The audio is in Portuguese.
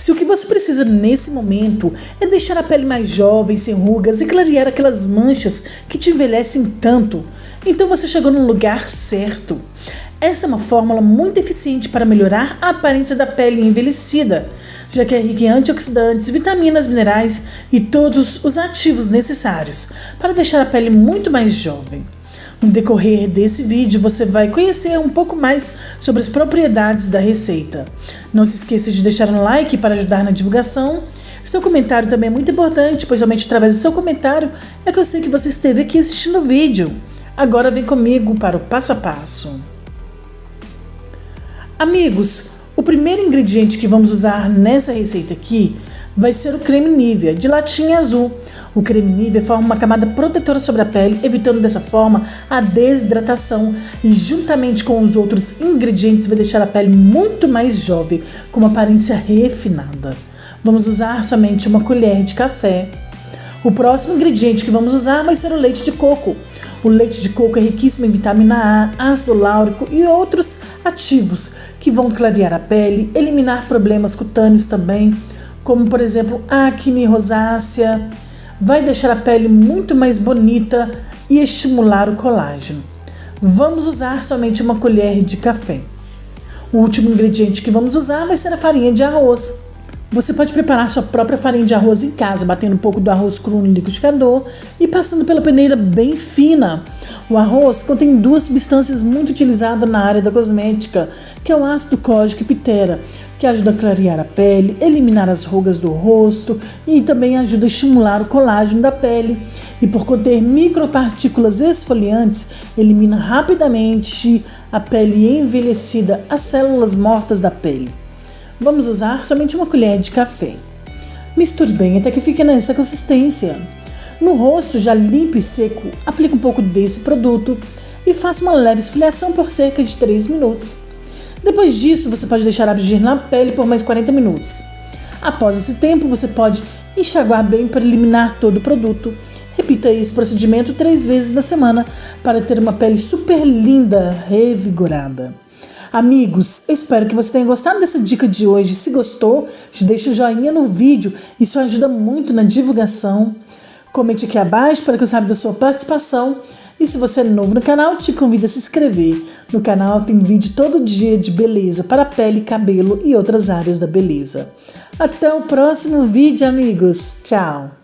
Se o que você precisa nesse momento é deixar a pele mais jovem, sem rugas e clarear aquelas manchas que te envelhecem tanto, então você chegou no lugar certo. Essa é uma fórmula muito eficiente para melhorar a aparência da pele envelhecida, já que é rica em antioxidantes, vitaminas, minerais e todos os ativos necessários para deixar a pele muito mais jovem. No decorrer desse vídeo, você vai conhecer um pouco mais sobre as propriedades da receita. Não se esqueça de deixar um like para ajudar na divulgação. Seu comentário também é muito importante, pois somente através do seu comentário é que eu sei que você esteve aqui assistindo o vídeo. Agora vem comigo para o passo a passo. Amigos, o primeiro ingrediente que vamos usar nessa receita aqui vai ser o creme Nivea, de latinha azul. O creme Nivea forma uma camada protetora sobre a pele, evitando dessa forma a desidratação e juntamente com os outros ingredientes vai deixar a pele muito mais jovem, com uma aparência refinada. Vamos usar somente uma colher de café. O próximo ingrediente que vamos usar vai ser o leite de coco. O leite de coco é riquíssimo em vitamina A, ácido láurico e outros ativos que vão clarear a pele, eliminar problemas cutâneos também, como por exemplo acne, rosácea, vai deixar a pele muito mais bonita e estimular o colágeno. Vamos usar somente uma colher de café. O último ingrediente que vamos usar vai ser a farinha de arroz. Você pode preparar sua própria farinha de arroz em casa, batendo um pouco do arroz cru no liquidificador e passando pela peneira bem fina. O arroz contém duas substâncias muito utilizadas na área da cosmética, que é o ácido cógico e pitera, que ajuda a clarear a pele, eliminar as rugas do rosto e também ajuda a estimular o colágeno da pele. E por conter micropartículas esfoliantes, elimina rapidamente a pele envelhecida, as células mortas da pele. Vamos usar somente uma colher de café. Misture bem até que fique nessa consistência. No rosto já limpo e seco, aplique um pouco desse produto e faça uma leve esfoliação por cerca de 3 minutos. Depois disso, você pode deixar agir na pele por mais 40 minutos. Após esse tempo, você pode enxaguar bem para eliminar todo o produto. Repita esse procedimento três vezes na semana para ter uma pele super linda, revigorada. Amigos, espero que você tenha gostado dessa dica de hoje. Se gostou, deixe o joinha no vídeo, isso ajuda muito na divulgação. Comente aqui abaixo para que eu saiba da sua participação. E se você é novo no canal, te convido a se inscrever. No canal tem vídeo todo dia de beleza para pele, cabelo e outras áreas da beleza. Até o próximo vídeo, amigos. Tchau!